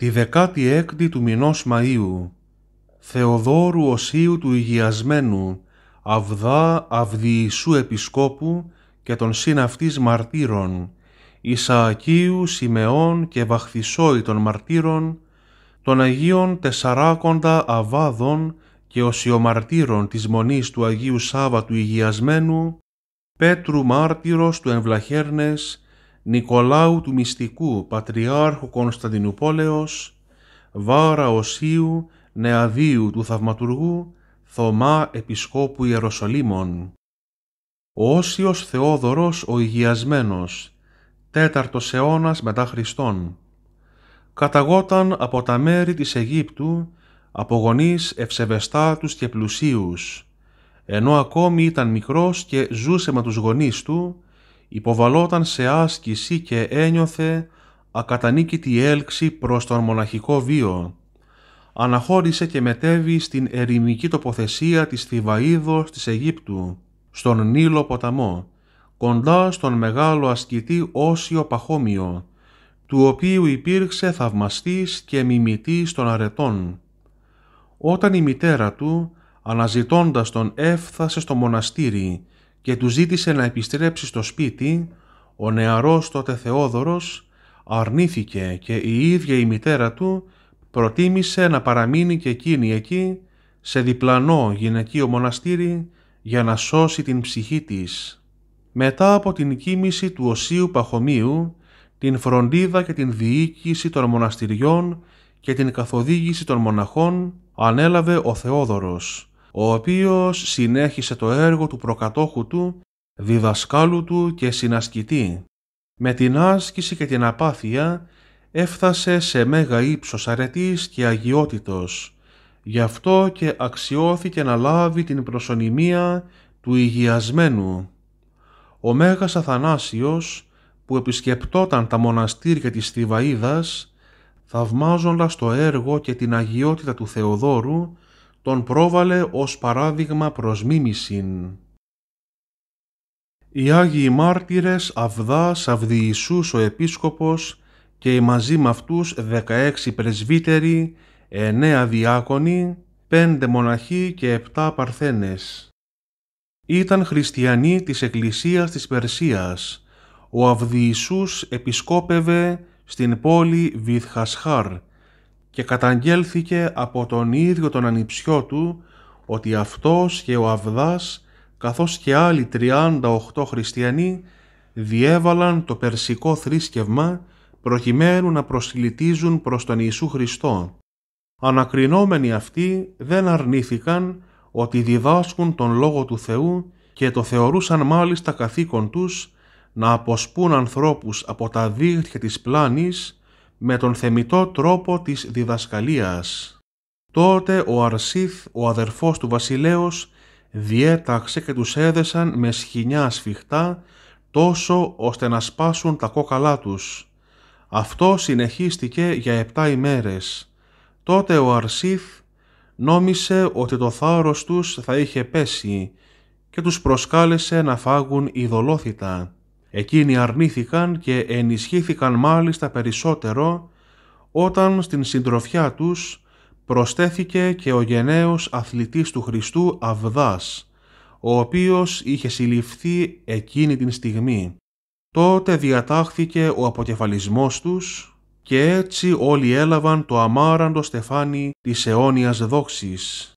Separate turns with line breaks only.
Τη δεκάτη έκτη του μηνός Μαΐου, Θεοδόρου Οσίου του Υγειασμένου, Αυδά Αυδιησού Επισκόπου και των συναυτής μαρτύρων, Ισαακίου, Σιμεών και Βαχθισόη των μαρτύρων, των Αγίων Τεσσαράκοντα Αβάδων και Οσιομαρτύρων της Μονής του Αγίου Σάββατου Υγειασμένου, Πέτρου Μάρτυρος του Εμβλαχέρνες, Νικολάου του Μυστικού Πατριάρχου Κωνσταντινούπολεως, Βάρα Οσίου Νεαδίου του Θαυματουργού, Θωμά Επισκόπου Ιεροσολύμων. Ο Όσιος Θεόδωρος ο Υγειασμένος, τέταρτος αιώνας μετά Χριστόν. Καταγόταν από τα μέρη της Αιγύπτου, από γονείς ευσεβεστάτους και πλουσίους. Ενώ ακόμη ήταν μικρός και ζούσε με τους γονείς του, υποβαλόταν σε άσκηση και ένιωθε ακατανίκητη έλξη προς τον μοναχικό βίο. Αναχώρησε και μετέβη στην ερημική τοποθεσία της Θηβαΐδος της Αιγύπτου, στον Νείλο ποταμό, κοντά στον μεγάλο ασκητή Όσιο Παχώμιο, του οποίου υπήρξε θαυμαστής και μιμητής των αρετών. Όταν η μητέρα του, αναζητώντας τον έφθασε στο μοναστήρι και του ζήτησε να επιστρέψει στο σπίτι, ο νεαρός τότε Θεόδωρος αρνήθηκε και η ίδια η μητέρα του προτίμησε να παραμείνει και εκείνη εκεί σε διπλανό γυναικείο μοναστήρι για να σώσει την ψυχή της. Μετά από την κοίμηση του Οσίου Παχωμίου, την φροντίδα και την διοίκηση των μοναστηριών και την καθοδήγηση των μοναχών ανέλαβε ο Θεόδωρος, ο οποίος συνέχισε το έργο του προκατόχου του, διδασκάλου του και συνασκητή. Με την άσκηση και την απάθεια έφτασε σε μέγα ύψος αρετής και αγιότητος, γι' αυτό και αξιώθηκε να λάβει την προσωνυμία του υγειασμένου. Ο Μέγας Αθανάσιος που επισκεπτόταν τα μοναστήρια της Θηβαΐδας, θαυμάζοντας το έργο και την αγιότητα του Θεοδόρου, τον πρόβαλε ως παράδειγμα προς μίμησιν. Οι Άγιοι Μάρτυρες Αυδάς Αυδιησούς ο Επίσκοπος και οι μαζί με αυτούς 16 πρεσβύτεροι, 9 διάκονοι, 5 μοναχοί και 7 παρθένες. Ήταν χριστιανοί της Εκκλησίας της Περσίας. Ο Αυδιησούς επισκόπευε στην πόλη Βιθχασχάρ και καταγγέλθηκε από τον ίδιο τον ανιψιό του ότι αυτός και ο Αυδάς καθώς και άλλοι 38 χριστιανοί διέβαλαν το περσικό θρήσκευμα προκειμένου να προσιλητίζουν προς τον Ιησού Χριστό. Ανακρινόμενοι αυτοί δεν αρνήθηκαν ότι διδάσκουν τον Λόγο του Θεού και το θεωρούσαν μάλιστα καθήκον τους να αποσπούν ανθρώπους από τα δίχτυα της πλάνης με τον θεμητό τρόπο της διδασκαλίας. Τότε ο Αρσίθ, ο αδερφός του βασιλέως, διέταξε και τους έδεσαν με σχοινιά σφιχτά τόσο ώστε να σπάσουν τα κόκαλά τους. Αυτό συνεχίστηκε για επτά ημέρες. Τότε ο Αρσίθ νόμισε ότι το θάρρος τους θα είχε πέσει και τους προσκάλεσε να φάγουν ειδωλόθητα. Εκείνοι αρνήθηκαν και ενισχύθηκαν μάλιστα περισσότερο όταν στην συντροφιά τους προσθέθηκε και ο γενναίος αθλητής του Χριστού Αυδάς, ο οποίος είχε συλληφθεί εκείνη την στιγμή. Τότε διατάχθηκε ο αποκεφαλισμός τους και έτσι όλοι έλαβαν το αμάραντο στεφάνι της αιώνιας δόξης.